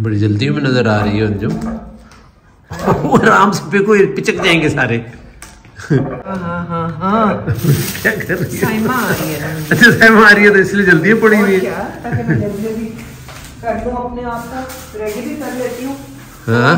बड़ी जल्दी में नज़र आ रही है अंजुम वो आराम से पे कोई पिचक जाएँगे सारे। हाँ हाँ हाँ? क्या कर रही है अच्छा आ रही है तो इसलिए जल्दी पड़ी हुई है। ताकि मैं जल्दी जल्दी कर अपने आप का रेडी भी कर लेती हूँ। हाँ।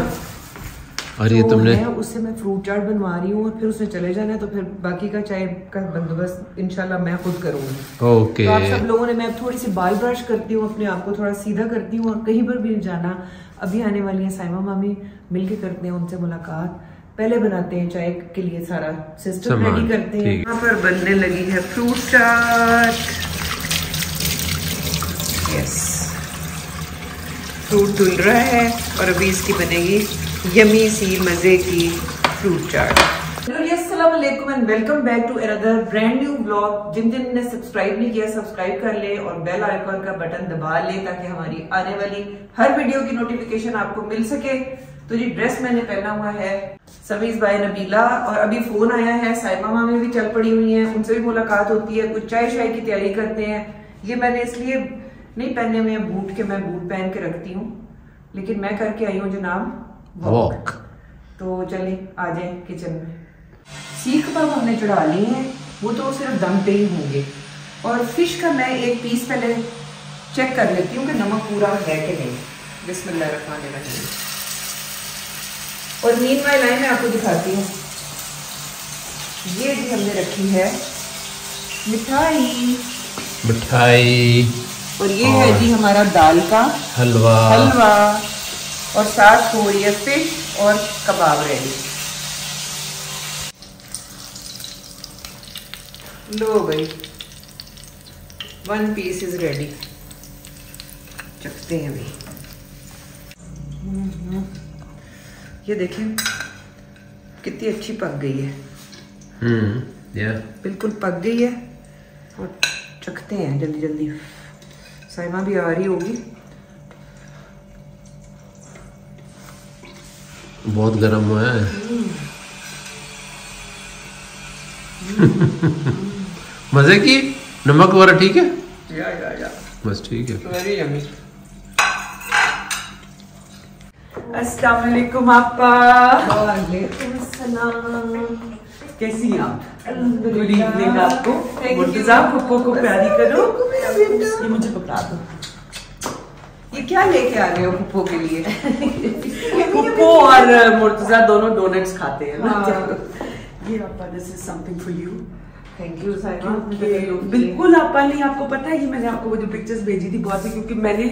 और ये तो तुमने मैं उससे मैं फ्रूट चाट बनवा रही हूँ और फिर उसने चले जाना है तो फिर बाकी का चाय का बंदोबस्त इंशाल्लाह मैं खुद करूँगी। ओके। तो आप सब लोगों ने मैं थोड़ी सी बाल ब्रश करती हूँ अपने आप को थोड़ा सीधा करती हूँ और कहीं पर भी जाना अभी आने वाली है साइमा मामी मिलके करते हैं उनसे मुलाकात। पहले बनाते हैं चाय के लिए सारा सिस्टम रेडी करते हैं। यहाँ पर बनने लगी है फ्रूट चाट यस फ्रूट धुल रहा है और अभी इसकी बनेगी यमी सी मज़े की fruit chaat and welcome back to another brand new blog जिन जिन ने सब्सक्राइब नहीं किया सब्सक्राइब कर ले और बेल आइकॉन का बटन दबा ले ताकि हमारी आने वाली हर वीडियो की नोटिफिकेशन आपको मिल सके। तो ये ड्रेस मैंने पहना हुआ है, समीज बाय नबीला और अभी फ़ोन आया है, साइमा मामी भी चल पड़ी हुई है, उनसे भी मुलाकात होती है, कुछ चाय शाय की तैयारी करते हैं। ये मैंने इसलिए नहीं पहने हुए बूट के मैं बूट पहन के रखती हूँ, लेकिन मैं करके आई हूँ जनाब। वॉक तो चलिए आ जाए किचन में। सीख कबाब हमने चढ़ा लिए हैं वो तो सिर्फ़ दम पे ही होंगे। और फ़िश का मैं एक पीस पहले चेक कर लेती हूँ कि नमक पूरा है कि नहीं। बिस्मिल्लाह रहमान रहीम। और मीन वाई लाइन मैं आपको दिखाती हूँ। ये भी हमने रखी है मिठाई। मिठाई और ये और है जी हमारा दाल का हलवा। हलवा। और साथ हो रही है फ़िश और कबाब रेडी लो भाई। वन पीस इज़ रेडी चखते हैं अभी। ये देखें कितनी अच्छी पक गई है। हम्म या बिल्कुल पक गई है। और चखते हैं जल्दी जल्दी साइमा भी आ रही होगी। बहुत गर्म हुआ है। मज़े की? नमक वगैरह ठीक है? या या या। बस ठीक है। अस्सलाम वालेकुम आपा। वालेकुम अस्सलाम। कैसी हैं आप? गुड इवनिंग आपको। मुर्तजा पप्पो को प्यारी करो। ये मुझे पकड़ा दो। क्या लेके आ रहे हो पप्पो के लिए? पप्पो और मुर्तजा दोनों डोनट्स खाते हैं ना। ये आपा this is something for you thank you बिल्कुल आपा नहीं आपको पता है मैंने आपको वो जो पिक्चर्स भेजी थी बहुत ही क्योंकि मैंने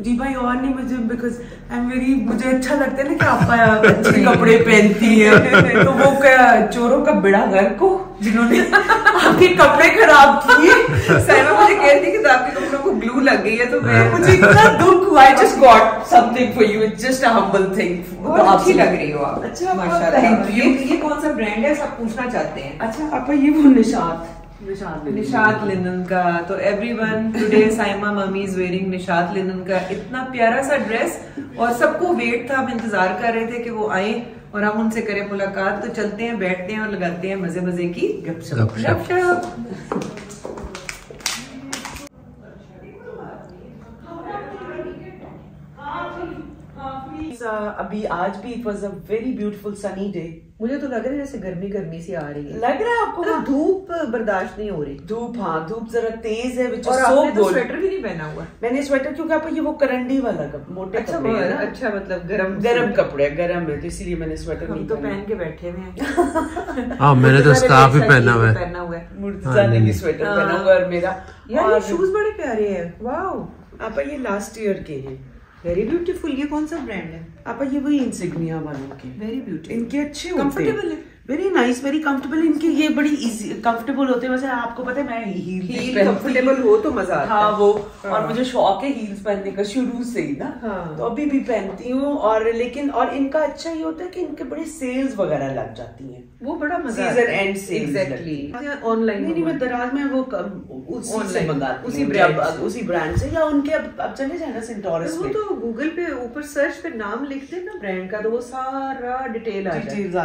जी भाई और नहीं मुझे बिकॉज़ आई एम वेरी मुझे अच्छा लगता है ना कि आपा अच्छे कपड़े पहनती है। तो वो क्या चोरों का बिड़ा घर को जिन्होंने आपके कपड़े खराब किए। साइमा मुझे कह रही थी कि तो आपके कपड़ों को ग्लू लग गई है तो मैं मुझे इतना दुख हुआ I just got something for you it's just a humble thing बहुत अच्छी लग रही हो आप। अच्छा, माशाल्लाह। you. ये ये कौन सा ब्रांड है सब पूछना चाहते हैं? अच्छा। आपा ये वो निशात निशात निशात लिनन का। तो everyone today Saima mummy is wearing Nishat linen का। इतना प्यारा सा ड्रेस और सबको वेट था हम इंतज़ार कर रहे थे कि वो आए। और हम उनसे करें मुलाकात तो चलते हैं बैठते हैं और लगाते हैं मज़े मज़े की गपशप। Uh, अभी आज भी it was a very beautiful sunny day मुझे तो लग रहा है जैसे गर्मी गर्मी सी आ रही है। लग रहा है आपको? मतलब धूप बर्दाश्त नहीं हो रही। धूप हाँ धूप जरा तेज है विच और आपने तो स्वेटर भी नहीं पहना हुआ। मैंने स्वेटर क्योंकि आप ये वो करंडी वाला कप, मोटे अच्छा कपड़े हैं ना? अच्छा मतलब गरम गरम कपड़े गरम है तो इसीलिए मैंने स्वेटर नहीं तो पहन। के बैठे हुए हैं। हाँ मैंने तो मुर्तजा ने स्कार्फ ही भी पहना हुआ है। पहना हुआ है। मुर्तजा ने भी स्वेटर हाँ। पहना हुआ है और मेरा। यार ये शूज़ बड़े प्यारे हैं। वाओ आप ये लास्ट ईयर के हैं। वेरी ब्यूटीफुल ये कौन सा ब्रांड है? आपा ये वही इंसिग्निया वालों के। वेरी ब्यूटीफुल इनके अच्छे कंफर्टेबल है। वेरी नाइस वेरी कंफर्टेबल इनके ये बड़ी इजी कंफर्टेबल होते हैं। वैसे आपको पता है मैं हील हील कंफर्टेबल हो। तो मज़ा आता हाँ। वो। हाँ। और मुझे शौक है हील्स पहनने का शुरू से ही ना। हाँ। तो अभी भी पहनती हूँ। और लेकिन और इनका अच्छा ये होता है कि इनके बड़े सेल्स वगैरह लग जाती हैं। वो बड़ा मज़ा sales एग्जैक्टली ऑनलाइन नहीं मैं दराज में वो उसी से मंगाती उसी ब्रांड से। या उनके अब अब चले जाए ना सेंटोरस वो तो गूगल पे ऊपर सर्च पे नाम लिखते हैं ना ब्रांड का तो वो सारा डिटेल आ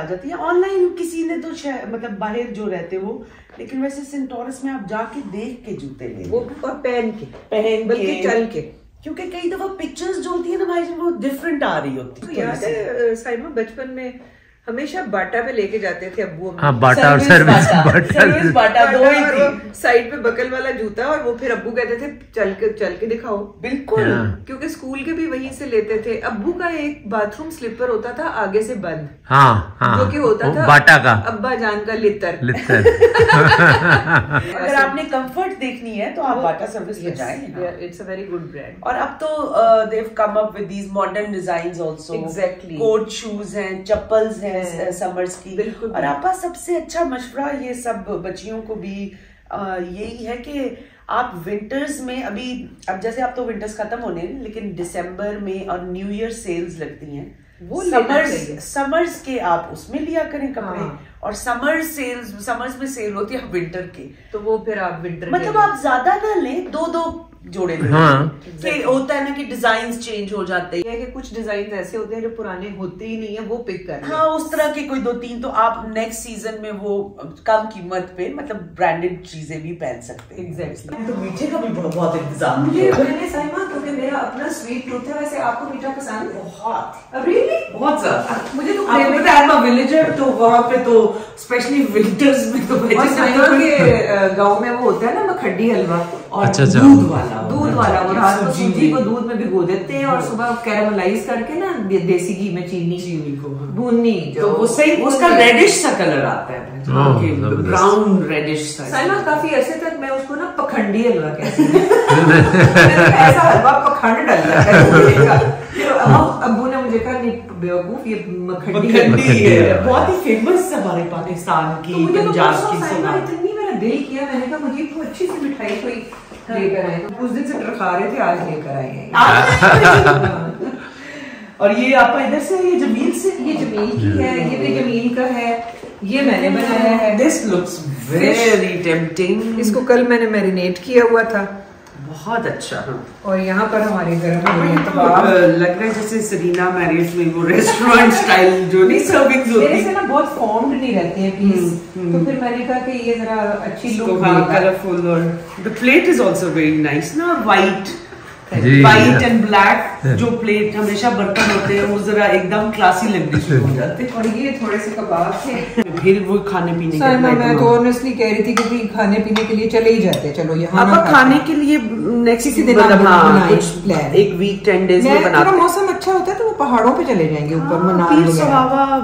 जाती है। ऑनलाइन किसी ने तो मतलब बाहर जो रहते हो लेकिन वैसे सेंटोरस में आप जाके देख के जूते ले वो और पहन के पहन बल्कि चल के। क्योंकि कई दफ़ा पिक्चर्स जो होती है ना भाई वो डिफरेंट आ रही होती है। तो याद है साइमा बचपन में हमेशा बाटा पे लेके जाते थे अब्बू अम्मी। हाँ बाटा और सर्विस बाटा। सर्विस बाटा दो ही थी। साइड पे बकल वाला जूता और वो फिर अब्बू कहते थे चल के चल के दिखाओ। बिल्कुल। हाँ। क्योंकि स्कूल के भी वहीं से लेते थे। अब्बू का एक बाथरूम स्लीपर होता था आगे से बंद। हाँ हाँ। जो कि होता था बाटा का। अब्बा जान का लितर लितर अगर आपने कंफर्ट देखनी है तो आप बाटा सर्विस पे जाएँ। It's a very good brand और अब तो they've come up with these modern designs also Exactly. Coat shoes हैं चप्पल्स हैं हैं। समर्स की। और आपका सबसे अच्छा मशवरा ये सब बच्चियों को भी यही है कि आप विंटर्स में अभी अब जैसे आप तो विंटर्स खत्म होने लेकिन दिसंबर में और न्यू ईयर सेल्स लगती हैं। वो समर्स समर्स के आप उसमें लिया करें कपड़े हाँ। और समर सेल्स समर्स में सेल होती है विंटर के। तो वो फिर आप विंटर मतलब आप ज़्यादा ना लें दो दो जोड़े हाँ। कि होता है ना कि डिज़ाइन चेंज हो जाते हैं। कि कुछ डिज़ाइन ऐसे होते हैं जो पुराने होते ही नहीं है वो पिक कर हाँ। उस तरह के कोई दो तीन तो आप नेक्स्ट सीज़न में वो कम कीमत पे मतलब ब्रांडेड चीज़ें भी पहन सकते हैं। Exactly. तो मीठे का भी बहुत बहुत इंतज़ाम किया। मैंने साइमा क्योंकि मेरा अपना स्वीट टूथ है वैसे आपको मीठा पसंद? बहुत। रियली बहुत ज़्यादा। मुझे तो आपको पता है विलेजर तो वहाँ पे तो स्पेशली विंटर्स में तो गाँव में वो होता है ना मखड्डी हलवा। और अच्छा, अच्छा। दूध वाला दूध वाला वो रात को सूजी को दूध में भिगो देते हैं और सुबह कैरामलाइज करके ना देसी घी में चीनी। चीनी को हाँ। भूननी तो वो सही उसका रेडिश सा कलर आता है। ब्राउन रेडिश सा काफ़ी अरसे तक मैं उसको ना पखंडी हलवा कहती हूँ। ऐसा हलवा पखंड डल रहा है दूल्हे का। फिर अब ने मुझे कहा नहीं बेवकूफ़ ये मखंडी है। है। है। बहुत ही फ़ेमस है हमारे पाकिस्तान तो की तो पंजाब की सब इतनी मेरा दिल किया मैंने कहा मुझे तो अच्छी सी मिठाई कोई लेकर आए तो उस दिन से खा रहे थे आज लेकर आए हैं। और ये आपका इधर से है, ये जमील से? ये जमील की है ये भी जमील का है ये मैंने बनाया है। दिस लुक्स वेरी टेम्पटिंग इसको कल मैंने मैरिनेट किया हुआ था। बहुत अच्छा। हाँ। और यहाँ पर हमारे घर में तो लग रहा है जैसे सरीना मैरिज में वो रेस्टोरेंट स्टाइल जो नहीं सर्विंग मेरे होती से ना बहुत फॉर्म्ड नहीं रहते हैं पीस तो फिर मैंने कहा कि ये जरा अच्छी लुक देगा कलरफुल और the plate is also very nice ना वाइट yeah. एंड ब्लैक जो। प्लेट हमेशा बर्तन होते हैं वो जरा एकदम क्लासी लगने शुरू हो जाते और ये थोड़े से कबाब थे। फिर वो खाने पीने का साइमा मैं तो ऑनेस्टली कह रही थी कि खाने पीने के लिए चले ही जाते हैं। चलो यहाँ अब खाने के लिए नेक्स्ट किसी दिन आप एक वीक टेन डेज़ में बनाते मौसम अच्छा होता है तो वो पहाड़ों पे चले जाएँगे ऊपर मनाल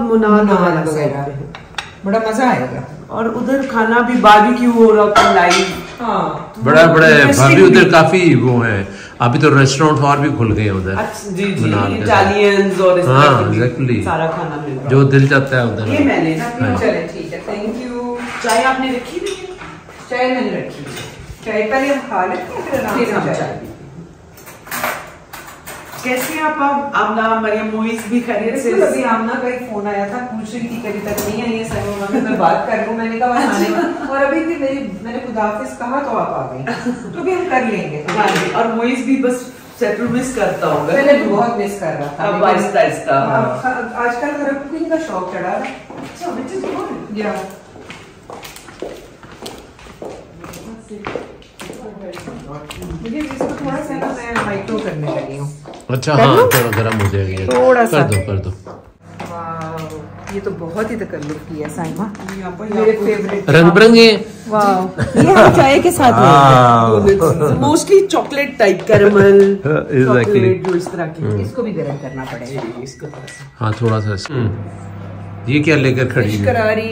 मनाल वगैरह। से। बड़ा मज़ा आएगा। और उधर खाना भी बारबेक्यू हो रहा होता लाइव हाँ बड़ा बड़ा Interesting भाभी उधर काफ़ी वो है। अभी तो रेस्टोरेंट और भी खुल गए हैं उधर अच्छा इटालियंस और इस हाँ, तरह की भी exactly. सारा खाना मिल रहा जो दिल चाहता है उधर। ये मैंने चले ठीक है थैंक यू चाय आपने रखी थी चाय मैंने रखी है। चाय पहले हम खा लेते हैं फिर आराम से चाय हैं। कैसे आप अब? आमना मरियम मोइस भी खैरियत से अभी आमना का एक फ़ोन आया था पूछ रही थी कभी तक नहीं आई है सर मैं बात कर लूँ मैंने कहा आने और अभी भी मेरी मैंने खुदाफिज कहा तो आप आ गई। तो भी हम कर लेंगे। हाँ जी, और मोइस भी बस सेटल मिस करता होगा। पहले बहुत मिस कर रहा था अब आहिस्ता आहिस्ता, हाँ। आजकल जरा कुकिंग का शौक चढ़ा है। अच्छा which is good या मुझे इसको थोड़ा सा ना मैं माइक्रो करने लगी हूँ। अच्छा कर हाँ थोड़ा गर्म हो जाएगा ये। थोड़ा सा। कर दो कर दो। ये तो बहुत ही तकल्लुफ की है साइमा। मेरे फेवरेट रंग बिरंगे। वाह ये हम चाय के साथ हाँ। Mostly chocolate type caramel chocolate जो इस तरह की। इसको भी गर्म करना पड़ेगा। इसको थोड़ा सा। हाँ थोड़ा सा हम्म। ये क्या लेकर खड़ी करारी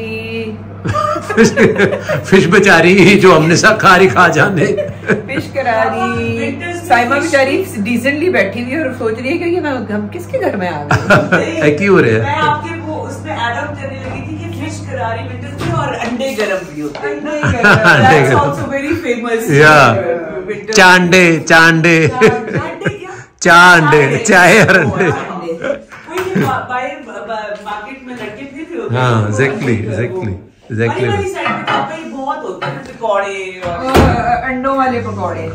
फ़िश बेचारी जो हमने सब खा रही खा जाने। फ़िश करारी। साइमा बेचारी डिसेंटली बैठी हुई है और सोच रही है कि मैं हम किसके घर में आ गए? है की हो रहे मैं आपके वो उसमें एडम करने लगी थी कि फ़िश करारी विंटर में और अंडे गरम भी होते हैं। अंडे अंडे गरम। also very famous. Yeah. uh, Chande Chande. Chande चाय और अंडे अंडे। वही बा- बाहर ब- ब- मार्केट में लड़के फिर भी होते हैं। हाँ, वो exactly, अंडे- exactly, वो- exactly. वाली वाली साइड पे तो भाई बहुत होते हैं पकौड़े अंडों वाले पकौड़े।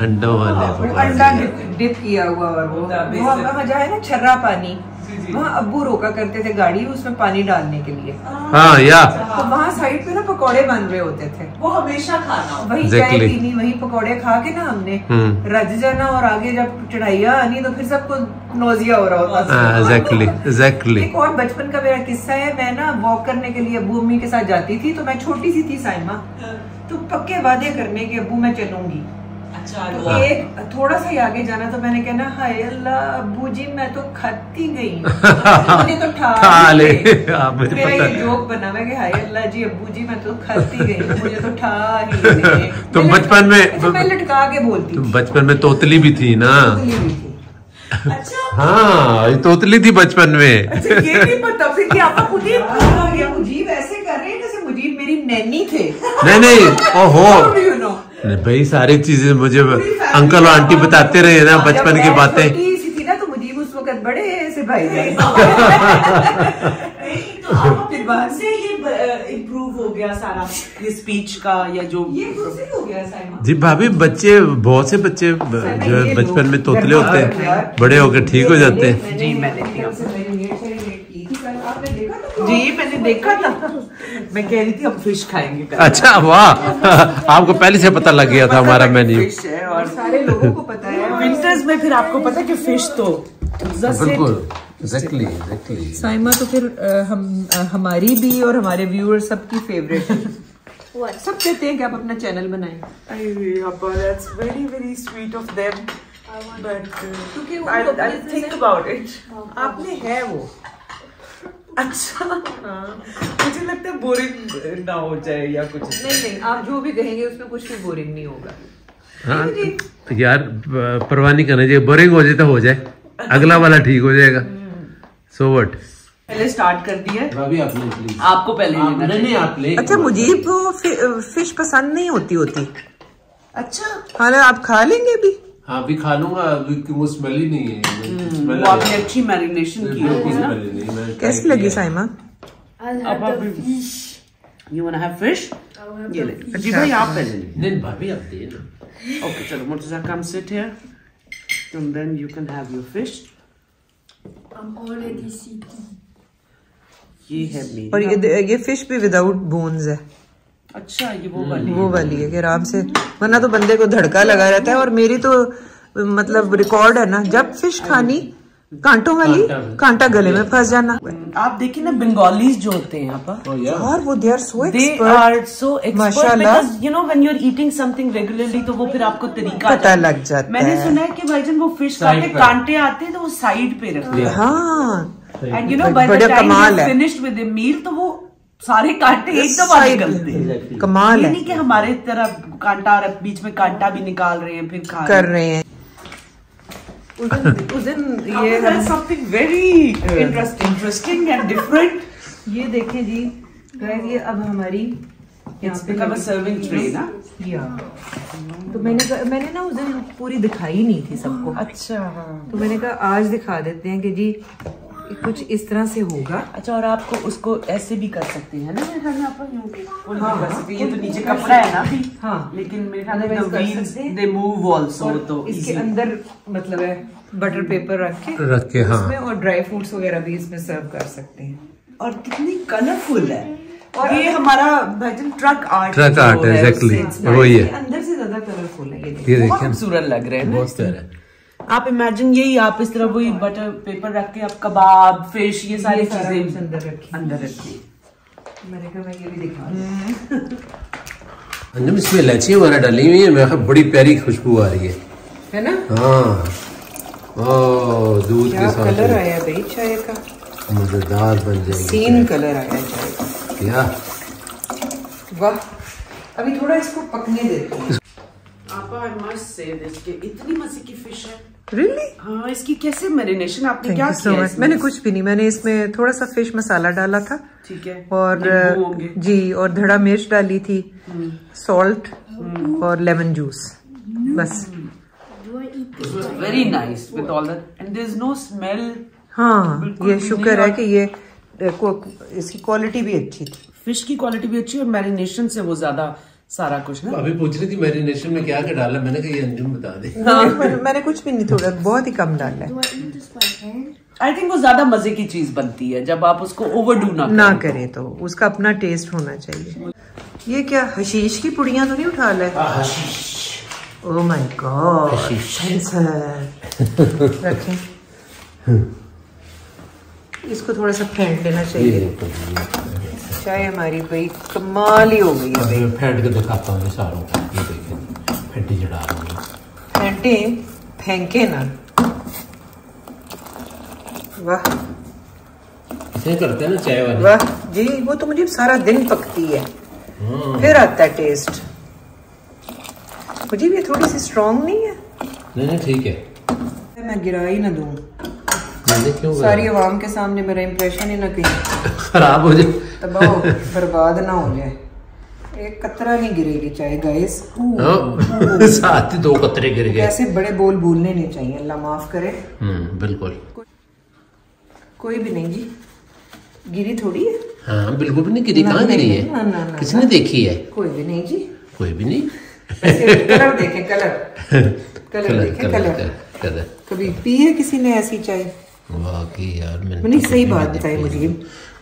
अंडों वाले अंडा डिप, डिप किया हुआ और वो वो हमें मज़ा है ना छर्रा पानी। वहाँ अब्बू रोका करते थे गाड़ी उसमें पानी डालने के लिए। हाँ या। तो वहाँ साइड पे ना पकौड़े बन रहे होते थे। वो हमेशा खाना वही चाय Exactly. पीनी वही पकौड़े खा के ना हमने हम्म। रज जाना और आगे जब चढ़ाइया आनी तो फिर सबको नोजिया हो रहा होता हाँ एग्जैक्टली एग्जैक्टली एक और बचपन का मेरा किस्सा है मैं ना वॉक करने के लिए अब्बू अम्मी के साथ जाती थी तो मैं छोटी सी थी साइमा। तो पक्के वादे करने के अबू मैं चलूँगी। एक थोड़ा सा ही आगे जाना तो मैंने कहना हाय अल्लाह अबू जी मैं तो खाती गई तो मुझे तो ठा ले। हाँ, मुझे मेरा पता ये है। जोक बना मैं कि हाय अल्लाह जी अब्बू जी मैं तो खाती गई मुझे तो ठा ही। तुम बचपन में- अच्छा, मैं लटका के बोलती तुम बचपन में तोतली भी थी ना। अच्छा। हाँ ये तोतली थी बचपन में। अच्छा ये नहीं पता फिर कि आपका खुद ही हाँ, मुजीब ऐसे कर रहे हैं जैसे मुजीब मेरी नैनी थे। नहीं नहीं ओहो। नहीं, भाई सारी चीज़ें मुझे अंकल और आंटी बताते रहे ना बचपन की बातें। थी ना तो मुजीब उस वक्त बड़े से भाई नहीं, तो आप फिर बाद से इम्प्रूव हो गया सारा ये स्पीच का या जो ये हो गया जी भाभी बच्चे बहुत से बच्चे जो है बचपन में तोतले होते हैं बड़े होकर ठीक हो जाते हैं। जी, मैंने जी मैंने देखा था। मैं कह रही थी हम फ़िश खाएँगे अच्छा वाह। आपको पहले से पता लग गया था हमारा मेन्यू फ़िश है और सारे लोगों को पता है विंटर्स में फिर आपको पता है कि फ़िश तो बिल्कुल एग्जैक्टली एग्जैक्टली साइमा तो फिर हम हमारी भी और हमारे व्यूअर सबकी फेवरेट है। सब कहते हैं कि आप अपना चैनल बनाएँ। that's very very sweet of them but क्योंकि uh, I'll, I'll think about it. आपने है वो। अच्छा। मुझे लगता है बोरिंग ना हो जाए या कुछ नहीं नहीं आप जो भी कहेंगे उसमें कुछ भी बोरिंग नहीं होगा। हाँ यार प- परवाह नहीं करना चाहिए। बोरिंग हो जाए तो हो जाए। अगला वाला ठीक हो जाएगा। सो वट पहले स्टार्ट कर दिया आप प्लीज़ आपको पहले लेना नहीं नहीं आप ले अच्छा मुझीब को फ़िश पसंद नहीं होती होती। अच्छा। हालाँकि आप खा लेंगे भी। हाँ अभी खा लूँगा अभी कि वो स्मेल ही नहीं है स्मेल वो आपने अच्छी मैरिनेशन की होगी ना? कैसी लगी साइमा? अब आप यू वांट हैव फ़िश ये ले। जी भाई आप पहले नहीं भाभी आप दे ना Okay, चलो Murtaza, come sit here. And then you can have your fish. I'm already sitting. ये है मेरी। और ये ये फ़िश भी विदाउट बोन्स है। अच्छा ये वो वाली वो वाली है कि आराम से वरना तो बंदे को धड़का लगा रहता है और मेरी तो मतलब रिकॉर्ड है ना जब फ़िश खानी कांटों वाली कांटा गले में फंस जाना। आप देखिए ना बंगालीज जो होते हैं यहाँ पर। और वो they are so so expert माशाल्लाह। You know when you are eating something regularly तो वो फिर आपको तरीका पता लग जाता मैंने है। सुना है कि भाईजान वो फ़िश खाते कांटे आते हैं तो वो साइड पे रखते हैं। हाँ। And you know by the time finished with the meal तो वो सारे कांटे एकदम Side- निकलते हैं। कमाल है। नहीं कि हमारे तरह कांटा और बीच में कांटा भी निकाल रहे हैं फिर खा कर रहे हैं। उस दिन उस ये something very Interesting. Interesting and different ये देखें जी ये अब हमारी यहाँ पे become a serving ना? या। तो मैंने कहा मैंने ना उस दिन पूरी दिखाई नहीं थी सबको। अच्छा। तो मैंने कहा आज दिखा देते हैं कि जी कुछ इस तरह से होगा। अच्छा और आपको उसको ऐसे भी कर सकते हैं ना? मेरे ख्याल में आप यूँ भी फुल भी कर सकते ये तो नीचे कपड़ा है ना? हाँ। लेकिन मेरे ख्याल में कर हैं। तो इसके अंदर मतलब है बटर पेपर रख के रख के हाँ। और ड्राई फ्रूट्स वगैरह भी इसमें सर्व कर सकते हैं। और कितनी कलरफुल है। और ये हमारा भजन ट्रक आर्ट ट्रक आर्ट है एग्जैक्टली वही है अंदर से ज़्यादा कलरफुल है ये देखिए। खूबसूरत लग रहे हैं बहुत प्यारा है। आप इमेजिन यही आप इस तरह वही बटर पेपर रख के आप कबाब फ़िश ये सारी चीज़ें अंदर रखी। अंदर रखिए मैंने कहा मैं ये भी दिखा दूँ। अंजुम इसमें इलायची वगैरह डाली हुई है मेरे ख्याल बड़ी प्यारी खुशबू आ रही है। है ना? हाँ। ओ दूध क्या के कलर आया भाई चाय का? मज़ेदार बन जाएगी सीन कलर आया चाय का। क्या? वाह। अभी थोड़ा इसको पकने देते हैं। आप आई मस्ट से दिस के इतनी मज़े की फ़िश है। रियली हाँ इसकी कैसे मैरिनेशन आपने क्या किया इसमें? मैंने कुछ भी नहीं मैंने इसमें थोड़ा सा फ़िश मसाला डाला था। ठीक है और जी और धड़ा मिर्च डाली थी। सॉल्ट और लेमन जूस बस? Very nice with all that and there is no smell हाँ ये शुक्र है कि ये इसकी क्वालिटी भी अच्छी थी। फ़िश की क्वालिटी भी अच्छी और मैरिनेशन से वो ज़्यादा सारा कुछ ना। अभी पूछ रही थी मैरिनेशन में क्या क्या डाला मैंने कहा ये अंजुम बता दे। हाँ, मैंने, कुछ भी नहीं थोड़ा बहुत ही कम डाला है? आई थिंक वो ज़्यादा मज़े की चीज़ बनती है जब आप उसको ओवरडू ना करें ना करे तो उसका अपना टेस्ट होना चाहिए। ये क्या हशीश की पुड़ियाँ तो नहीं उठा ला? ओह माय गॉड रखें। इसको थोड़ा सा फेंट लेना चाहिए। चाय हमारी भाई कमाल ही हो गई है भाई। फेंट के दिखाता हूँ सारों को ये देखें फेंटी चढ़ा रही हूँ। फेंटे फेंके ना। वाह। इसे करते हैं ना चाय वाले। वाह जी वो तो मुझे सारा दिन पकती है। फिर आता है टेस्ट मुझे ये थोड़ी सी स्ट्रांग नहीं है। नहीं नहीं ठीक है। मैं गिरा ही ना दूँ? सारी आवाम के सामने मेरा इम्प्रेशन ही ना कहीं। खराब हो जाए। तबाह बर्बाद ना हो जाए। एक कतरा नहीं गिरेगी चाहे गाइस साथ ही दो कतरे गिर गए। ऐसे बड़े बोल भूलने नहीं चाहिए अल्लाह माफ़ करे। हम्म बिल्कुल। कोई भी नहीं जी। गिरी थोड़ी है। हाँ बिल्कुल भी नहीं गिरी। कहाँ गिरी नहीं, ना, ना, है ना, किसने देखी है? कोई भी नहीं जी। कोई भी नहीं। कलर देखें कलर। कलर देखें कलर। कभी पी है किसी ने ऐसी चाय? वाकई यार मैंने नहीं तो सही बात बताई मुझे।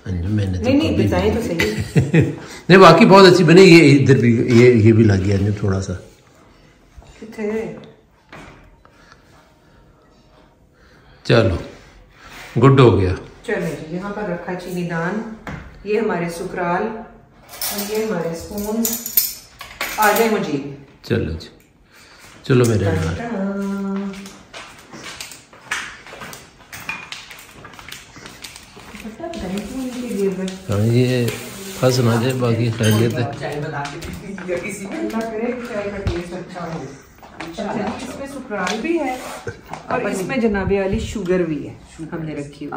अंजुम मैंने तो नहीं नहीं बताएँ तो सही। नहीं बाकी बहुत अच्छी बनी ये इधर भी ये ये भी लगी अंजुम थोड़ा सा। चलो गुड हो गया। चलो जी यहाँ पर रखा चीनी दान। ये हमारे सुकराल और ये हमारे स्पून आ जाए मुझे। चलो जी। चलो मेरे हाँ ये फंस ना जाए बाकी खैरियत है। चाय बना के दीजिएगा किसी को अल्लाह करे चाय का टेस्ट अच्छा हो। अच्छा। इसमें सुकराल भी है और इसमें जनाबे वाली शुगर भी है हमने रखी हुई।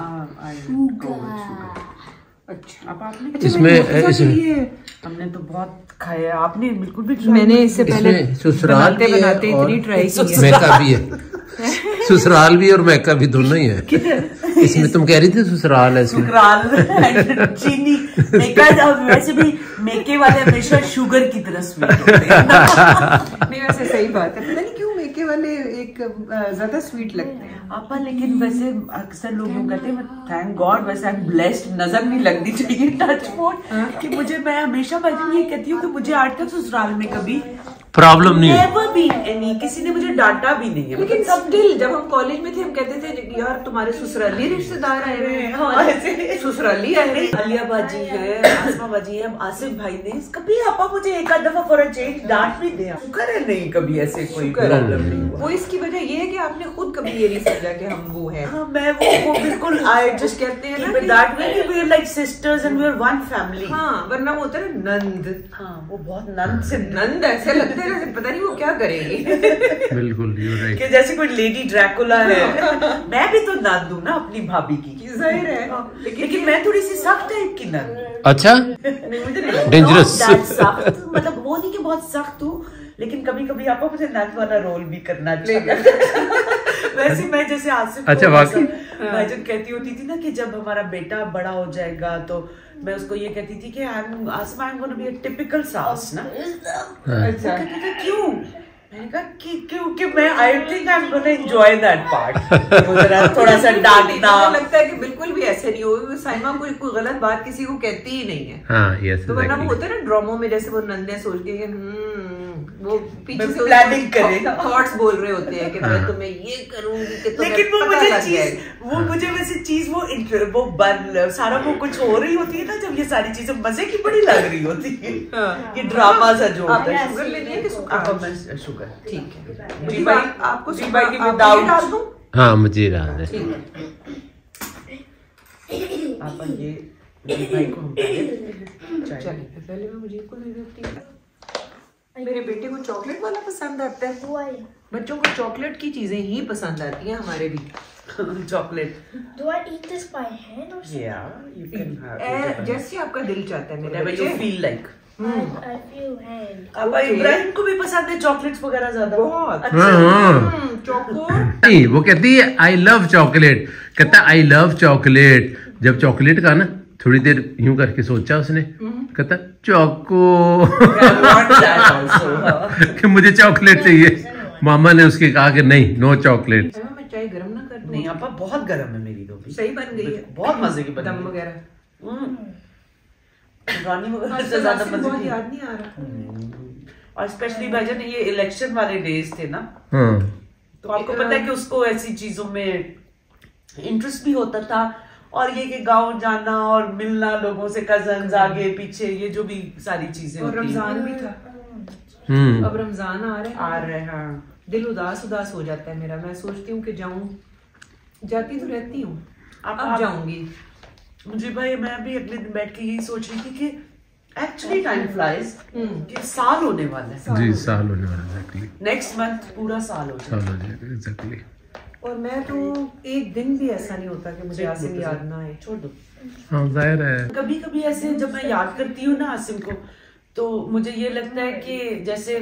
अच्छा अब आपने इसमें अच्छा, इसमें हमने तो बहुत खाया आपने बिल्कुल भी मैंने इससे पहले ससुराल बनाते बनाते इतनी ट्राई की है। मैका भी है। ससुराल भी और मैका भी दोनों ही है। इसमें तुम कह रही थी ससुराल है इसमें? सुकराल चीनी मेका जब वैसे भी मेके वाले हमेशा शुगर की तरह स्वीट होते हैं। नहीं वैसे सही बात है। पता नहीं क्यों मेके वाले एक ज़्यादा स्वीट लगते हैं। आपा लेकिन वैसे अक्सर लोग यूँ कहते हैं थैंक गॉड वैसे आई एम ब्लेस्ड नज़र नहीं लगनी चाहिए टच फ़ोन कि मुझे मैं हमेशा मैं ये कहती हूँ कि मुझे आज तक ससुराल में कभी प्रॉब्लम नहीं है। नेवर बीन एनी किसी ने मुझे डांटा भी नहीं है। लेकिन स्टिल जब हम कॉलेज में थे हम कहते थे यार तुम्हारे ससुराली रिश्तेदार आए हुए हैं। हमारे ससुराली आए हुए हैं। अलिया बाजी है आसमा बाजी है आसिफ भाई ने। कभी आपा मुझे एक आध दफ़ा फॉर चेंज डांट भी दिया। शुक्र है नहीं कभी ऐसे कोई प्रॉब्लम नहीं वो इसकी वजह ये है कि आपने खुद कभी ये नहीं समझा कि हम वो है। हाँ मैं वो वो बिल्कुल आई जस्ट कहते हैं ना that way we are like sisters and we are one family हाँ वरना वो होता है नंद। हाँ वो बहुत नंद से नंद ऐसे लगते हैं जैसे पता नहीं वो क्या करेगी। बिल्कुल यू राइट कि जैसे कोई लेडी ड्रैकुला है। मैं भी तो नंद हूँ ना अपनी भाभी की। ज़ाहिर है। लेकिन, लेकिन मैं थोड़ी सी सख्त टाइप की नंद। अच्छा? नहीं मुझे नहीं लगता। डेंजरस मतलब वो नहीं कि बहुत सख्त हूँ लेकिन कभी कभी आपको मुझे नंद वाला रोल भी करना चाहिए वैसे मैं जैसे आसिफ अच्छा, वाकई? भाईजान कहती होती थी ना कि जब हमारा बेटा बड़ा हो जाएगा तो मैं उसको ये कहती थी कि I am Asif I am gonna be a typical सास ना। अच्छा कहता क्यों? मैंने कहा कि क्योंकि मैं I think I am gonna enjoy that part थोड़ा सा डांटना लगता है कि बिल्कुल भी ऐसे नहीं होगा साइमा कोई कोई गलत बात किसी को कहती ही नहीं है। हाँ यस तो वरना वो होता है ना ड्रामो में जैसे वो नंदे सोच के हम्म, वो पीछे से planning करे। थॉट्स बोल रहे होते हैं कि मैं तुम्हें ये करूँगी कि तुम्हें लेकिन वो मुझे चीज़ वो मुझे वैसे चीज़ वो वो बन सारा वो कुछ हो रही होती है ना जब ये सारी चीज़ें मज़े की बड़ी लग रही होती है। हाँ। ये ड्रामा सा जो होता है शुगर लेनी है कि आपको मैं शुगर ठीक है। जी भाई, आपको जी भाई की आपको डाल दूँ। हाँ मुझे याद है ठीक है। आप ये भाई को हम चलिए पहले मैं मुझे को दे देती हूँ। मेरे बेटे को चॉकलेट वाला पसंद आता है। बच्चों को चॉकलेट की चीज़ें ही पसंद आती हैं हमारे भी। Chocolate. Do I eat this by hand or something? या यू कैन ए, जैसे आपका दिल चाहता है मेरे बच्चे। feel hand. इब्राहिम को भी पसंद है चॉकलेट्स वगैरह ज़्यादा। बहुत। अच्छा। चौको नहीं वो कहती है आई लव चॉकलेट कहता आई लव चॉकलेट जब चॉकलेट का ना थोड़ी देर यूँ करके सोचा उसने कहता चौको। कि मुझे चॉकलेट चाहिए। मामा ने उसके कहा कि नहीं नो चॉकलेट चाय गरम ना कर नहीं आपा बहुत गर्म है मेरी तो सही बन गई है। बहुत मज़े की बनी दम है। वगैरह। हम्म। रानी वगैरह से ज़्यादा मज़े की। याद नहीं आ रहा। और स्पेशली भाईजान ये इलेक्शन वाले डेज़ थे ना? हाँ। तो आपको पता है कि उसको ऐसी चीज़ों में इंटरेस्ट भी होता था और ये कि गाँव जाना और मिलना लोगों से कज़न आगे पीछे ये जो भी सारी चीज़ें और रमज़ान भी था। हम्म। अब रमज़ान आ रहे आ रहे हैं हाँ। दिल उदास उदास हो जाता है मेरा। मैं सोचती हूँ कि जाऊँ। जाती तो रहती हूँ। आप- अब आप- जाऊँगी। मुझे भाई मैं भी अगले दिन बैठ के यही सोच रही थी कि एक्चुअली टाइम फ्लाइज हम्म। कि साल होने वाला है। जी साल होने वाला एग्जैक्टली नेक्स्ट मंथ पूरा साल हो साल हो जाएगा। एग्जैक्टली और मैं तो एक दिन भी ऐसा नहीं होता कि मुझे आसिम याद ना आए। छोड़। दो हाँ ज़ाहिर है। कभी कभी ऐसे जब मैं याद करती हूँ ना आसिम को तो मुझे ये लगता है कि जैसे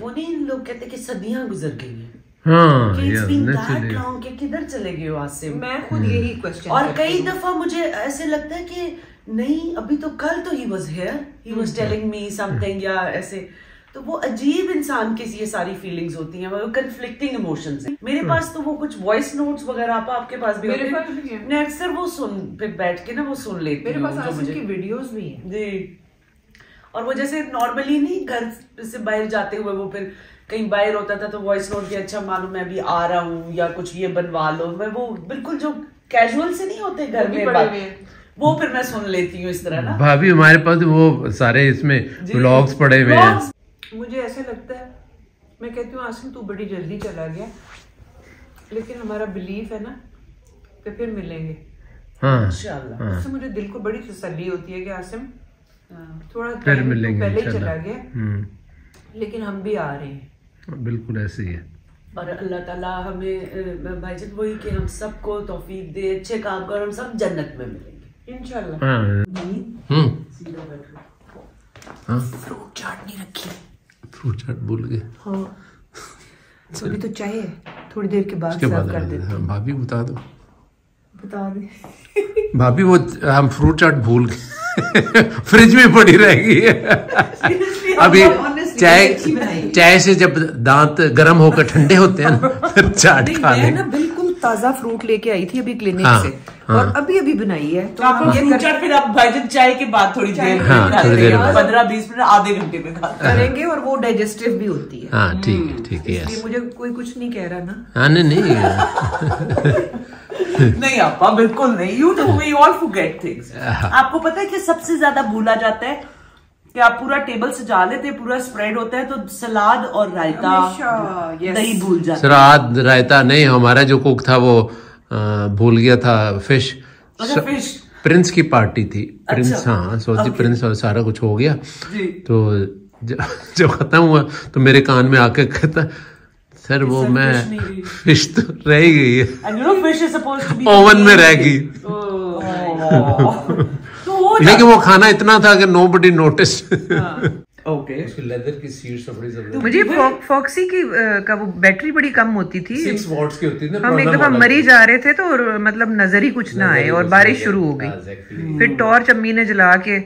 वो नहीं लोग कहते कि सदियाँ गुजर गई हैं। हाँ कि it's yes been that naturally long कि किधर चले गए हो आसिम? मैं खुद यही क्वेश्चन और कई दफ़ा मुझे ऐसे लगता है कि नहीं अभी तो कल तो he was here he was telling me something या ऐसे। तो वो अजीब इंसान की ये सारी फीलिंग्स होती हैं वो कंफ्लिक्टिंग इमोशंस हैं। मेरे पास तो वो कुछ वॉइस नोट्स वगैरह आप आपके पास भी मेरे पास भी हैं। मैं अक्सर वो सुन पे बैठ के ना वो सुन लेती मेरे पास मुझे की वीडियोस भी हैं। जी। और वो जैसे नॉर्मली नहीं घर से बाहर जाते हुए वो फिर कहीं बाहर होता था तो वॉइस नोट की अच्छा मानो मैं भी आ रहा हूँ या कुछ ये बनवा लो। मैं वो बिल्कुल जो कैजुअल से नहीं होते घर में पड़े हुए वो फिर मैं सुन लेती हूँ इस तरह ना। भाभी हमारे पास वो सारे इसमें जी। व्लॉग्स पड़े हुए हैं। मुझे ऐसे लगता है मैं कहती हूँ आसिम तू बड़ी जल्दी चला गया। लेकिन हमारा बिलीफ है ना कि फिर मिलेंगे। हाँ इंशाल्लाह हाँ। उससे मुझे दिल को बड़ी तसल्ली होती है कि आसिम हाँ। थोड़ा फिर तो मिलेंगे पहले ही चला गया। हम्म। लेकिन हम भी आ रहे हैं। बिल्कुल ऐसे ही है। और अल्लाह ताला हमें अ, भाईजान वही कि हम सबको तौफीक दे अच्छे काम कर हम सब जन्नत में मिलेंगे। इंशाल्लाह। हाँ। हम्म। हाँ। फ्रूट चाट नहीं रखी। फ्रूट चाट भूल गए। हाँ। अभी तो है थोड़ी देर के बाद सर्व कर देते हाँ, भाभी बता दो। बता दे। भाभी वो हम फ्रूट चाट भूल गए। फ्रिज में पड़ी रहेगी। अभी चाय चाय से जब दांत गर्म होकर ठंडे होते हैं ना फिर चाट खा लेंगे। बिल्कुल ताज़ा फ्रूट लेके आई थी अभी क्लिनिक हाँ, से। हाँ। और अभी अभी बनाई है। तो आप ये कर- फिर आप भाईजान चाय के बाद थोड़ी देर हाँ। पंद्रह बीस मिनट आधे घंटे में खाते हैं। करेंगे और वो डाइजेस्टिव भी होती है। हाँ ठीक है ठीक है इसलिए मुझे कोई कुछ नहीं कह रहा ना। हाँ नहीं नहीं। नहीं आपा बिल्कुल नहीं। You know we all forget things आपको पता है कि सबसे ज़्यादा भूला जाता है कि आप पूरा टेबल सजा लेते हैं पूरा स्प्रेड होता है तो सलाद और रायता. दही भूल जाते। सलाद रायता नहीं हमारा जो कुक था वो भूल गया था फ़िश अच्छा फ़िश प्रिंस की पार्टी थी। प्रिंस अच्छा, हाँ सऊदी okay. प्रिंस और सारा कुछ हो गया। जी। तो ज- जब खत्म हुआ तो मेरे कान में आके कहता सर वो मैं नहीं। फ़िश तो रह गई है. And you know fish is supposed to be oven में रह गई। तो वो लेकिन वो खाना इतना था कि nobody notice okay leather की सीट्स बड़ी ज़बरदस्त मुझे फॉक्सी की का वो बैटरी बड़ी कम होती थी। सिक्स वॉट्स की होती थी हम एक दफ़ा मरी जा रहे थे तो और मतलब नज़र ही कुछ ना आए और बारिश शुरू हो हाँ, गई फिर टॉर्च अम्मी ने जला के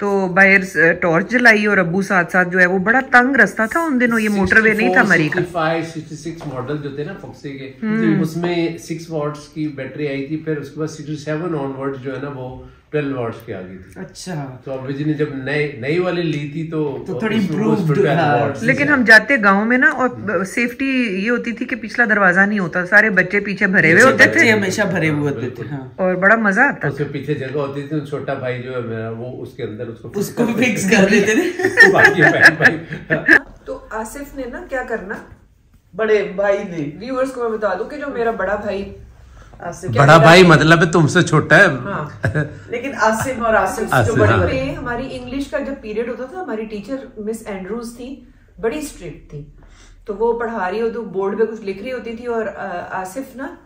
तो बाहर टॉर्च जलाई और अब्बू साथ साथ जो है वो बड़ा तंग रास्ता था उन दिनों ये मोटरवे नहीं था मरी का। 65, 66 मॉडल जो थे ना फोक्सी के उसमें सिक्स वॉट्स की बैटरी आई थी फिर उसके बाद 67 ऑनवर्ड जो है ना वो 12 वॉट्स की आ गई थी। अच्छा। तो अब्बू जी ने जब नई नई वाली ली थी तो तो थोड़ी उसमें वो improved, 12 हाँ। लेकिन हम जाते गाँव में ना और सेफ्टी ये होती थी कि पिछला दरवाज़ा नहीं होता सारे बच्चे पीछे भरे हुए होते थे। हमेशा भरे हुए होते थे हाँ। और बड़ा मज़ा आता उसके पीछे जगह होती थी छोटा भाई जो है मेरा वो उसके अंदर उसको उसको फिक्स कर देते थे। बाकी बहन भाई तो आसिफ ने ना क्या करना? बड़े भाई ने। व्यूअर्स को मैं बता दूँ कि जो मेरा बड़ा भाई बड़ा भाई मतलब है तुमसे छोटा है। हाँ लेकिन आसिम और आसिफ जो बड़े हाँ। बड़े हमारी इंग्लिश का जब पीरियड होता था हमारी टीचर मिस एंड्रूज थी बड़ी स्ट्रिक्ट थी। तो वो पढ़ा रही हो तो बोर्ड पे कुछ लिख रही होती थी और आसिफ ना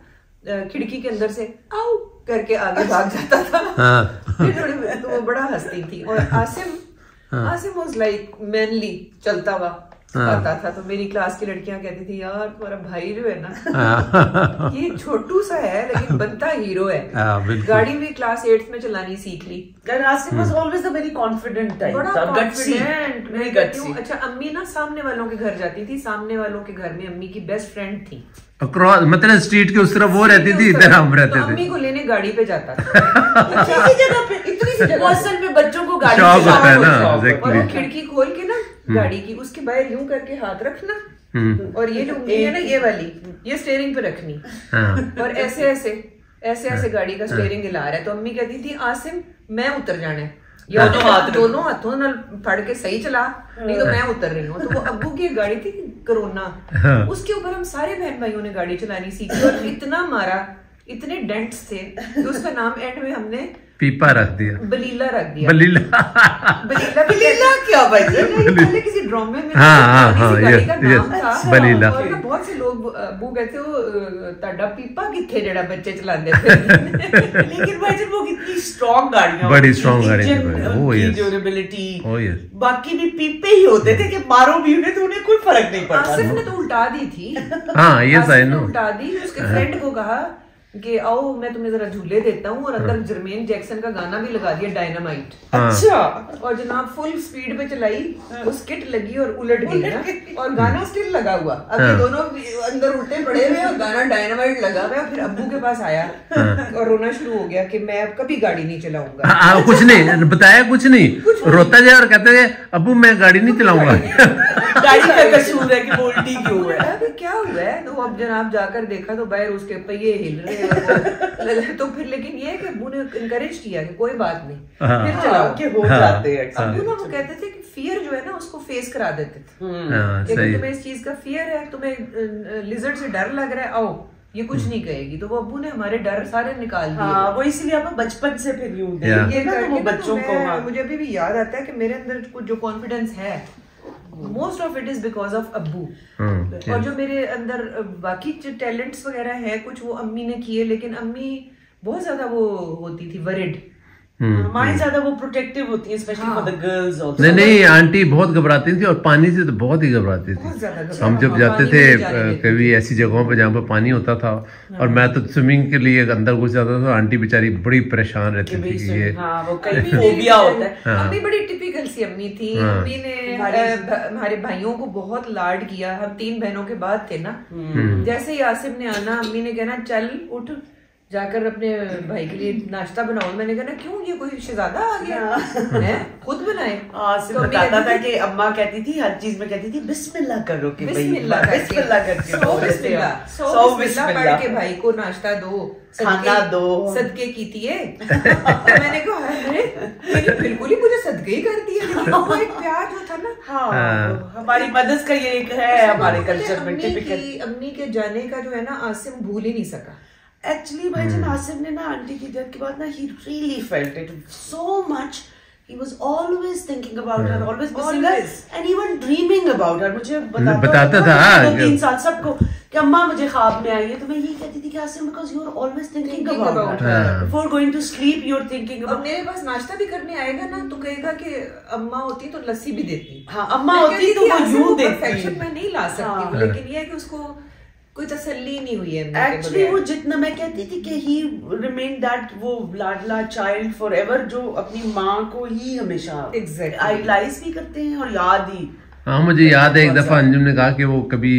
खिड़की के अंदर से आओ करके आगे भाग जाता था। हाँ। तो वो बड़ा हंसती थी। और Asim Asim was like manly चलता हुआ। आता था तो मेरी क्लास की लड़कियाँ कहती थी यार तुम्हारा भाई जो है ना हाँ। ये छोटू सा है लेकिन बनता हीरो है। हाँ, बिल्कुल। गाड़ी भी क्लास एट्थ में चलानी सीख ली। मैं gutsy. कहती हूँ, अच्छा अम्मी ना सामने वालों के घर जाती थी सामने वालों के घर में अम्मी की बेस्ट फ्रेंड थी। क्रॉस मतलब स्ट्रीट के उस तरफ़ वो रहती थी इधर हम तो रहते अम्मी थे को लेने गाड़ी पे जाता था। इतनी सी जगह पे इतनी सी जगह असल में बच्चों को गाड़ी है है। खिड़की खोल के ना गाड़ी की उसके बाहर यूँ करके हाथ रखना। हम्म, और ये जो उंगली है ना ये वाली ये स्टेयरिंग पे रखनी। हाँ। और ऐसे ऐसे ऐसे ऐसे गाड़ी का स्टेयरिंग हिला रहा है। तो अम्मी कहती थी आसिम मैं उतर जाना है। या तो हाथ दोनों हाथों ਨਾਲ फड़ के सही चला नहीं तो मैं उतर रही हूँ। तो वो अब्बू की गाड़ी थी कोरोना। हाँ। उसके ऊपर हम सारे बहन भाइयों ने गाड़ी चलानी सीखी और इतना मारा इतने डेंट्स थे कि उसका नाम एंड में हमने पीपा रख दिया। बलीला रख दिया। बलीला। बलीला क्या किसी ड्रामे में हाँ हाँ हाँ बलीला। बहुत से लोग कहते हो ताड़ा पीपा बच्चे लेकिन भाई जब वो कितनी बड़ी स्ट्रॉन्ग गाड़ियाँ यस ड्यूरेबिलिटी यस बाकी भी पीपे ही होते थे कि मारो भी उन्हें तो उन्हें कोई फ़र्क नहीं पड़ता। आसिफ ने तो उल्टा दी थी। हाँ ये उल्टा दी उसके हाँ। फ्रेंड को कहा कि आओ मैं तुम्हें जरा झूले देता हूँ और अंदर जर्मेन जैक्सन का गाना भी लगा दिया डायनामाइट हाँ। अच्छा। और जनाब फुल स्पीड पे चलाई वो स्किट लगी और उलट गई ना। और गाना स्टिल लगा हुआ। अब ये हाँ। दोनों अंदर उल्टे पड़े हुए और गाना डायनामाइट लगा हुआ फिर अब्बू के पास आया। और रोना शुरू हो गया कि मैं अब कभी गाड़ी नहीं चलाऊँगा। हाँ, हाँ, कुछ नहीं बताया कुछ नहीं। रोता गया और कहते अबू मैं गाड़ी नहीं चलाऊँगा। गाड़ी का कसूर है कि उल्टी क्यों है। क्या हुआ है? तो अब जनाब जाकर देखा तो बाहर उसके पहिए हिल रहे हैं। तो फिर लेकिन ये है कि अब्बू ने इनकरेज किया कि कोई बात नहीं। हाँ। फिर चलाओ के हो हाँ, जाते हैं अब्बू ना वो कहते थे कि फियर जो है ना उसको फेस करा देते थे। हाँ कि तुम्हें इस चीज़ का फियर है तुम्हें लिजर्ड से डर लग रहा है आओ ये कुछ नहीं कहेगी। तो वो अब्बू ने हमारे डर सारे निकाल दिए। हाँ वो इसीलिए आप बचपन से फिर यूँ ये ना करके वो तो बच्चों को हाँ। मुझे अभी भी याद आता है कि मेरे अंदर कुछ जो कॉन्फिडेंस है most of it is because of अब्बू हाँ, और जो मेरे अंदर बाकी जो टैलेंट्स वगैरह है कुछ वो अम्मी ने किए लेकिन अम्मी बहुत ज़्यादा वो होती थी वरिड। माएँ ज़्यादा वो प्रोटेक्टिव होती है स्पेशली फॉर द गर्ल्स नहीं नहीं आंटी बहुत घबराती थी और पानी से तो बहुत ही घबराती थी। हम जब जाते थे कभी ऐसी जगहों पे जहाँ पे पानी होता था और मैं तो स्विमिंग के लिए अंदर घुस जाता था आंटी बेचारी बड़ी परेशान रहती थी कि ये हाँ वो कई होता है। हाँ। अम्मी बड़ी टिपिकल सी अम्मी थी। हाँ। अम्मी ने हमारे भाइयों को बहुत लाड किया। हम तीन बहनों के बाद थे ना। हम्म। जैसे ही आसिम ने आना अम्मी ने कहना चल उठ। जाकर अपने भाई के लिए नाश्ता बनाओ मैंने कहना क्यों? ये कोई शहजादा आ गया। है। खुद बनाए। तो बताता था कि अम्मा कहती थी हर चीज़ में कहती थी बिस्मिल्लाह करो कि भाई बिस्मिल्लाह करके। बिस्मिल्लाह करके सौ बिस्मिल्लाह हैं। बिस्मिल्लाह पढ़ के भाई को नाश्ता दो सदके- खाना दो। सदके की थी ये। तो मैंने कहा अरे बिल्कुल ही मुझे सदके ही कर दिया लेकिन एक प्यार जो था ना। हाँ हाँ। हमारी मदर्स का ये एक है हमारे कल्चर में टिपिकल अम्मी के जाने का जो है ना आसिम भूल ही नहीं सका। एक्चुअली भाई जब आसिफ ने ना आंटी की डेथ के बाद ना he really felt it so much he was always thinking about her always missing and even dreaming about her मुझे बताता था तीन साल सबको कि अम्मा मुझे ख्वाब में आई है तो मैं यही कहती थी कि Asim because you are always thinking about before going to sleep you are thinking about मेरे पास नाश्ता भी करने आएगा ना तो कहेगा कि अम्मा होती तो लस्सी भी देती। हाँ अम्मा होती तो वो यू देती। मैं नहीं ला सकती हाँ। लेकिन ये है कि उसको कोई तसल्ली नहीं हुई है एक्चुअली वो जितना मैं कहती थी कि ही रिमेन दैट वो लाडला चाइल्ड फॉर एवर जो अपनी माँ को ही हमेशा एग्जैक्ट आइडलाइज भी करते हैं और याद ही हाँ मुझे याद है एक दफ़ा अंजुम ने कहा कि वो कभी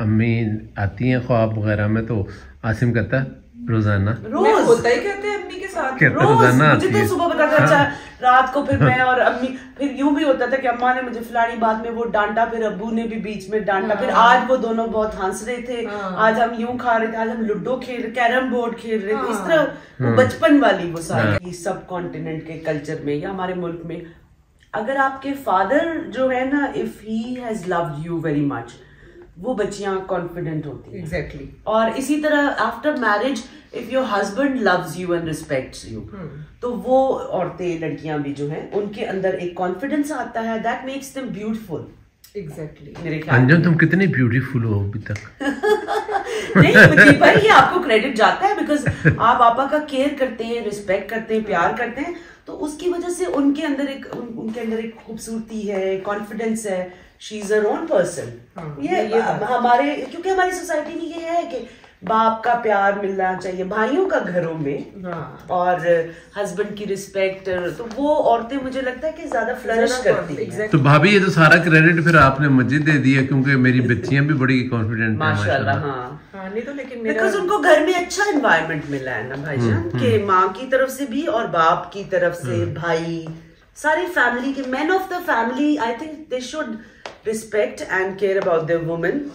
अम्मी आती हैं ख्वाब वगैरह में तो आसिम कहता है रोज़ाना। रोज। होता ही कहते हैं अम्मी के साथ। कहता रोज। रोज़ाना मुझे तो है। सुबह बताता अच्छा रात को फिर मैं और अम्मी फिर यूँ भी होता था कि अम्मा ने मुझे फलानी बात में वो डांटा फिर अब्बू ने भी बीच में डांटा। फिर आज वो दोनों बहुत हंस रहे थे। आज हम यूँ खा रहे थे आज हम लूडो खेल कैरम बोर्ड खेल रहे थे। इस तरह बचपन वाली वो सारी सब कॉन्टिनेंट के कल्चर में या हमारे मुल्क में। अगर आपके फादर जो है ना if he has loved you very much वो बच्चियाँ कॉन्फिडेंट होती हैं। Exactly exactly. और इसी तरह after marriage if your husband loves you and respects you तो वो औरतें लड़कियाँ भी जो हैं उनके अंदर एक कॉन्फिडेंस आता है that makes them beautiful exactly मेरे ख्याल तुम कितनी ब्यूटीफुल हो अभी तक? नहीं मुझे भाई ये आपको क्रेडिट जाता है बिकॉज़ आप पापा का केयर करते हैं रिस्पेक्ट करते हैं प्यार करते हैं तो उसकी वजह से उनके अंदर एक उन, उनके अंदर एक खूबसूरती है कॉन्फिडेंस है। She is her own person ये हमारे क्योंकि हमारी सोसाइटी में ये है कि बाप का प्यार मिलना चाहिए भाइयों का घरों में हाँ। और हस्बैंड की रिस्पेक्ट तो वो औरतें मुझे लगता है कि ज़्यादा फ्लरिश करती हैं। Exactly. तो भाभी ये तो सारा क्रेडिट फिर आपने मुझे दे दिया क्योंकि मेरी बच्चियाँ भी बड़ी कॉन्फिडेंट है माशाल्लाह हाँ। हाँ नहीं तो लेकिन मेरा बिकॉज़ उनको घर में अच्छा एनवायरनमेंट मिला है ना भाईजान के माँ की तरफ़ से भी और बाप की तरफ़ से भाई सारी फैमिली के man of the family I think they should respect and care about the women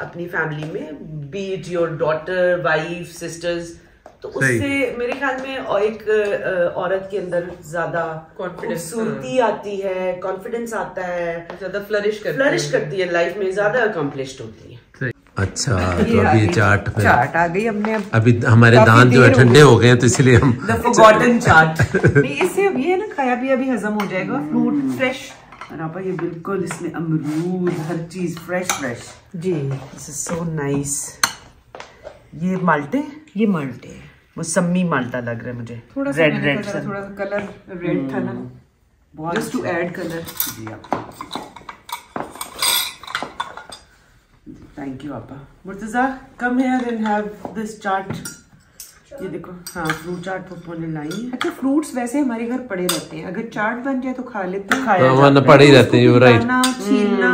अपनी फैमिली में be it your daughter wife sisters तो उससे मेरे ख्याल में और एक औरत के अंदर ज़्यादा खूबसूरती आती है कॉन्फिडेंस आता है। ज़्यादा फ्लरिश करते फ्लरिश करती है लाइफ में ज़्यादा अकम्पलिश्ड होती है। सही। अच्छा तो अभी चाट फिर चाट आ गई हमने अब अभी हमारे दांत जो है ठंडे हो गए हैं तो इसलिए हम द फॉरगॉटन चार्ट नहीं इससे अब ये है ना खाया भी हजम हो जाएगा फ्रूट फ्रेश और ये बिल्कुल इसमें अमरूद हर चीज़ फ्रेश फ्रेश जी दिस इज़ सो नाइस ये माल्टे? ये माल्टे हैं। वो सम्मी माल्टा लग रहा है मुझे। थोड़ा रेड रेड थोड़ा कलर रेड था ना। बहुत just to add colour thank you आपा Murtaza come here and have this chaat ये देखो हाँ फ्रूट चाट पप्पू ने लाई है अच्छा फ्रूट्स वैसे हमारे घर पड़े रहते हैं। अगर चाट बन जाए तो खा लेते हैं। खाया हाँ, वरना पड़े ही रहते हैं राइट छीलना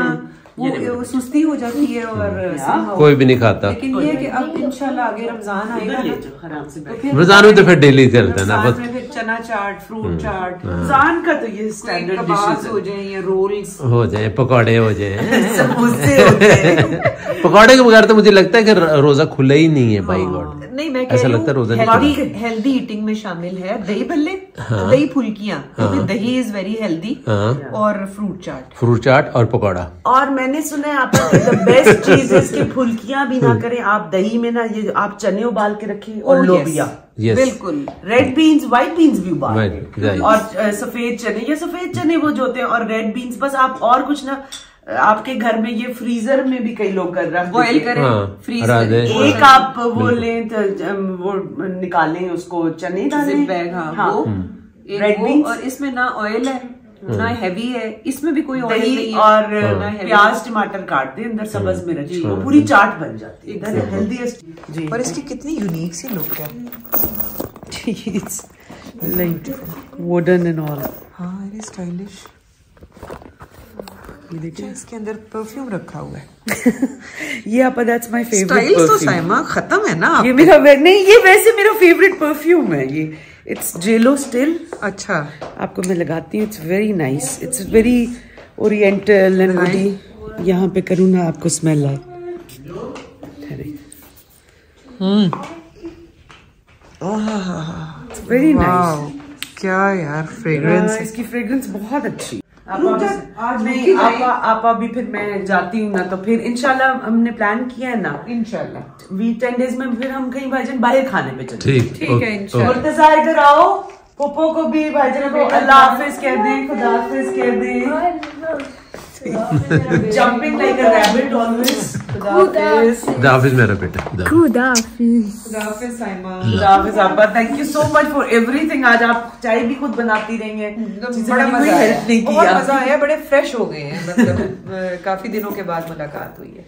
वो, वो सुस्ती हो जाती है और कोई भी नहीं खाता। लेकिन ये है कि अब इंशाल्लाह आगे रमज़ान आएगा ना जाओ से तो फिर रमज़ान में तो फिर डेली चलता है ना बस। फिर चना चाट फ्रूट चाट रमज़ान का तो ये स्टैंडर्ड डिशेस हो जाए या रोल्स हो जाए पकौड़े हो जाए। समोसे हैं पकौड़े के बगैर तो मुझे लगता है कि रोजा खुला ही नहीं है बाई गॉड नहीं मैं ऐसा लगता है रोजा हेल्दी हेल्दी ईटिंग में शामिल है। दही भल्ले दही फुल्कियाँ क्योंकि दही इज़ वेरी हेल्दी हाँ। और फ्रूट चाट। फ्रूट चाट और पकौड़ा। और मैंने सुना है आप द बेस्ट चीज़ है इसकी फुल्कियाँ भी ना करें आप दही में ना ये आप चने उबाल के रखें। और Oh, लोबिया। बिल्कुल। रेड बीन्स व्हाइट बीन्स भी उबाल Right, right. और सफ़ेद चने ये सफ़ेद चने वो जो होते हैं और रेड बीन्स बस आप और कुछ ना आपके घर में ये फ्रीजर में भी कई लोग कर रख बॉयल हैं। करें हाँ, फ्रीज राधे। एक आप वो लें तो वो निकालें उसको चने डालें। बैग हाँ, वो एक Red वो, beans? और इसमें ना ऑयल है ना हैवी है इसमें भी कोई ऑयल नहीं है। और ना प्याज टमाटर काट दें अंदर सब्ज मिर्च। वो पूरी चाट बन जाती है। हेल्दीएस्ट जी पर इसकी कितनी यूनिक सी लुक है। वुडन एंड ऑल हाँ वेरी स्टाइलिश ये देखिए। इसके अंदर परफ्यूम रखा हुआ है। ये आपा दैट्स माय फेवरेट स्टाइल तो साइमा खत्म है ना ये मेरा वे- नहीं ये वैसे मेरा फेवरेट परफ्यूम है ये। इट्स जेलो स्टिल अच्छा। आपको मैं लगाती हूँ it's very nice it's very oriental and woody यहाँ पे करूँ ना आपको स्मेल आए। वेरी नाइस क्या यार फ्रेग्रेंस इसकी फ्रेग्रेंस बहुत अच्छी आज नहीं आपा आपा भी फिर मैं जाती हूँ ना तो फिर इंशाल्लाह हमने प्लान किया है ना। इंशाल्लाह। वी टेन डेज़ में फिर हम कहीं भाईजान बाहर खाने पे चले ठीक ठीक है, इंशाल्लाह। इधर आओ पोपो को भी भाईजान को अल्लाह हाफिज कह दें खुदा हाफिज कह दें। Jumping like a rabbit always खुदा हाफिज मेरा बेटा खुदा. खुदाफिज। आपा thank you so much for everything आज आप चाय भी खुद बनाती रही हैं तो बड़ा मज़ा है नहीं आया मज़ा आया बड़े फ्रेश हो गए हैं मतलब काफ़ी दिनों के बाद मुलाकात हुई है।